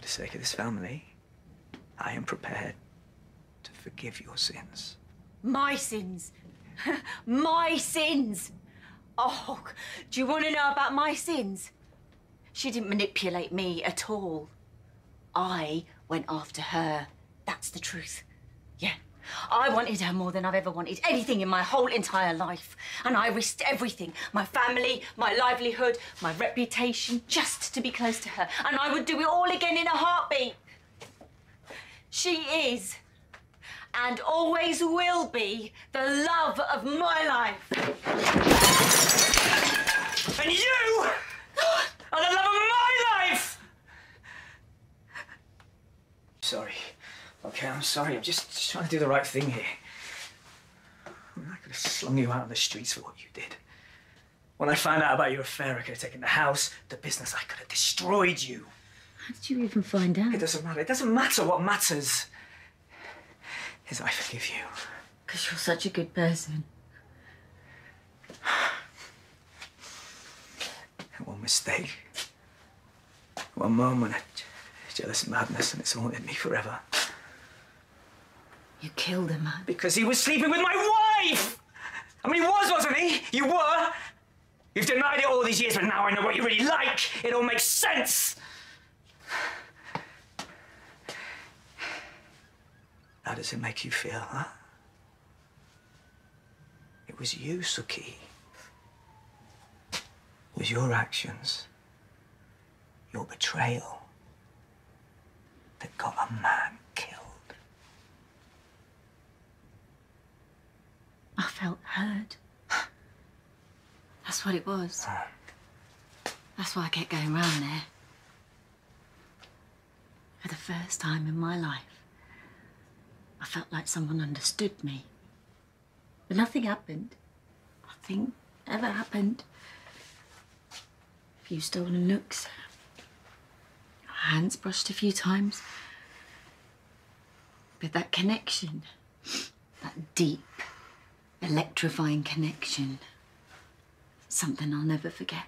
For the sake of this family, I am prepared to forgive your sins. My sins. my sins. Oh, do you want to know about my sins? She didn't manipulate me at all. I went after her. That's the truth. Yeah. I wanted her more than I've ever wanted anything in my whole entire life. And I risked everything my family, my livelihood, my reputation just to be close to her. And I would do it all again in a heartbeat. She is and always will be the love of my life. And you are the love of my life! Sorry. Okay, I'm sorry. I'm just, just trying to do the right thing here. I, mean, I could have slung you out on the streets for what you did. When I found out about your affair, I could have taken the house, the business. I could have destroyed you. How did you even find out? It doesn't matter. It doesn't matter. What matters is I forgive you. Because you're such a good person. One mistake. One moment of jealous madness, and it's haunted me forever. You killed man. Because he was sleeping with my wife! I mean, he was, wasn't he? You were! You've denied it all these years, but now I know what you really like. It all makes sense. How does it make you feel, huh? It was you, Suki. It was your actions, your betrayal, that got a man killed. I felt heard. That's what it was. Uh. That's why I kept going round there. For the first time in my life, I felt like someone understood me. But nothing happened. Nothing ever happened. A few stolen looks. Hands brushed a few times. But that connection, that deep, electrifying connection, something I'll never forget.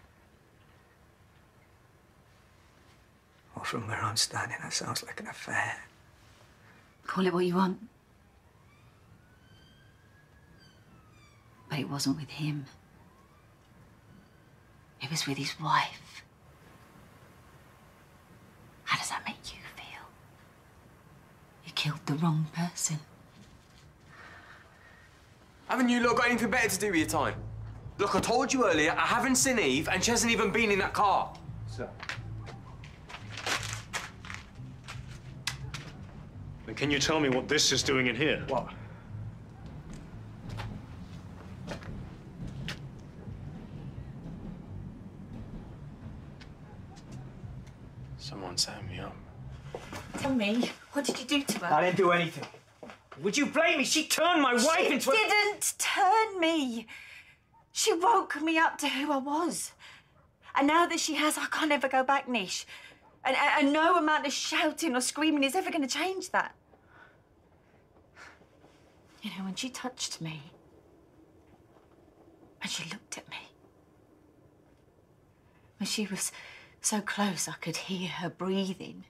Well, from where I'm standing, that sounds like an affair. Call it what you want. But it wasn't with him. It was with his wife. How does that make you feel? You killed the wrong person. Haven't you lot got anything better to do with your time? Look, I told you earlier, I haven't seen Eve, and she hasn't even been in that car. Sir. Then can you tell me what this is doing in here? What? Someone set me up. Tell me, what did you do to her? I didn't do anything. Would you blame me? She turned my wife She into a... She didn't turn me. She woke me up to who I was. And now that she has, I can't ever go back, Nish. And, and, and no amount of shouting or screaming is ever going to change that. You know, when she touched me, and she looked at me, when she was so close I could hear her breathing,